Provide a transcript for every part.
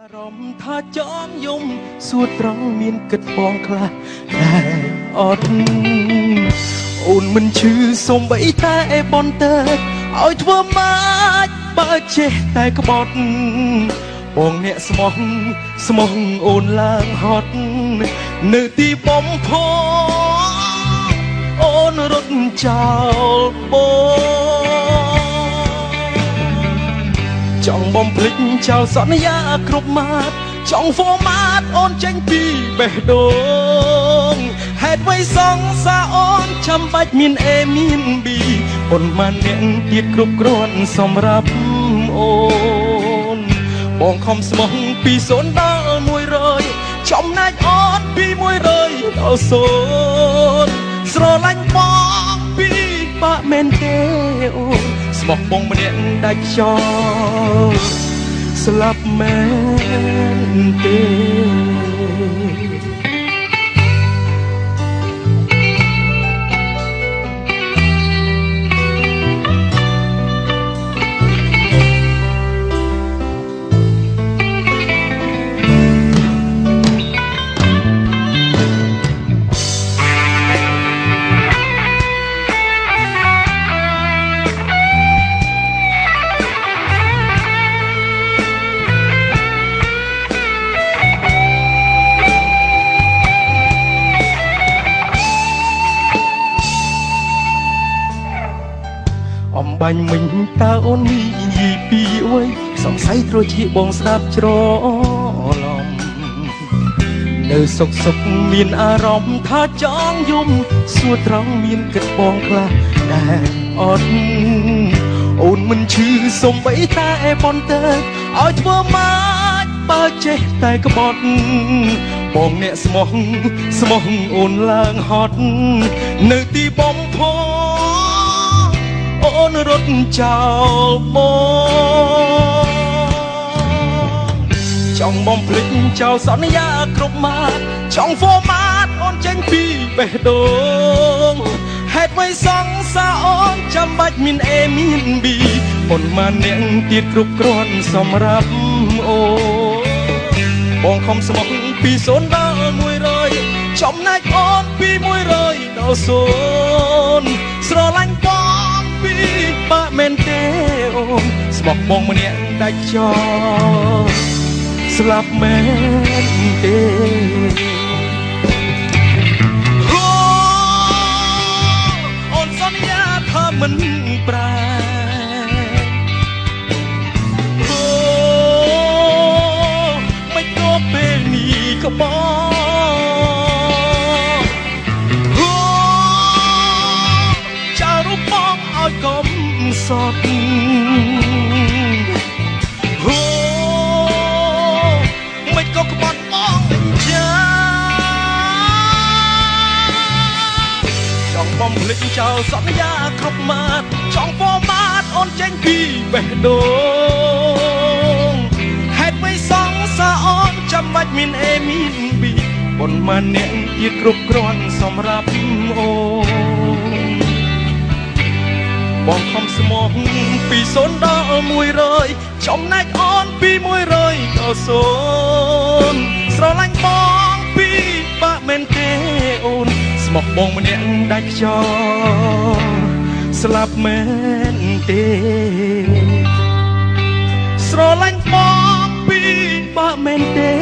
អារម្មណ៍ថាចងយំសួរត្រង់មានគិតបងខ្លះតែអត់អូនមិនឈឺសំបីតែបនតើឲ្យធ្វើម៉ាច់បើចេះតែក្បត់បងអ្នកស្មោះស្មោះអូនឡើងហត់នៅទីបំផុតអូនរត់ចោលបង ចង់បំភ្លេចចោលសន្យាគ្រប់ម៉ាត់ចង់ហ្វូម៉ាតអូនចេញពីបេះដូងហេតុអ្វីសង្សារអូនចាំបាច់មានអេមានប៊ីប៉ុន្មានអ្នកទៀតគ្រប់គ្រាន់សម្រាប់អូនបងខំស្មោះពី0ដល់100ចំណែកអូនពី100ដល់0ស្រឡាញ់បងពី បាក់មែនទេអូនស្មោះបងម្នាក់ដាច់ចោលស្លាប់មែនទេ បាញ់មិញតើអូននិយាយពីអួយសង្ស័យត្រូវជាបងស្ដាប់ច្រឡំនៅសុកសុកមានអារម្មណ៍ថាចង់យំសួរត្រង់មានគិតបងខ្លះដែរអត់អូនមិនឈឺសំបីតែបនតើឲ្យធ្វើម៉ាច់បើចេះតែក្បត់បងអ្នកស្មោះស្មោះអូនឡើងហត់នៅទីបំផុត អូនរត់ចោលបងចង់បំភ្លេចចោលសន្យាគ្រប់ម៉ាត់ចង់ហ្វូម៉ាតអូនចេញពីបេះដូងហេតុអ្វីសង្សារអូនចាំបាច់មានអេមានប៊ីប៉ុន្មានអ្នកទៀតគ្រប់គ្រាន់សម្រាប់អូនបងខំស្មោះពី0ដល់100ចំណែកអូនពី100ដល់0ស្រឡាញ់បងពីបាក់ មែនទេអូនស្បោះបងម្នាក់ដាច់ចោលស្លាប់មែនទេ សត់អូមិនក៏ក្បត់បងអញ្ចឹងចង់បំភ្លេចចោលសន្យាគ្រប់ម៉ាត់ចង់ហ្វូម៉ាតអូនចេញពីបេះដូងហេតុអ្វីសង្សារអូនចាំបាច់មានអេមានប៊ីប៉ុន្មានអ្នកទៀតគ្រប់គ្រាន់សម្រាប់អូន បងខំស្មោះពី0ដល់100ចំណែកអូនពី100ដល់0ស្រឡាញ់បងពីបាក់មែនទេអូនស្មោះបងម្នាក់ដាច់ខ្យល់ស្លាប់មែនទេ ស្រឡាញ់បងពីបាក់មែនទេ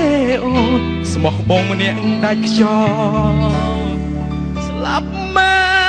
អូនស្មោះបងម្នាក់ដាច់ខ្យល់ស្លាប់មែនទេ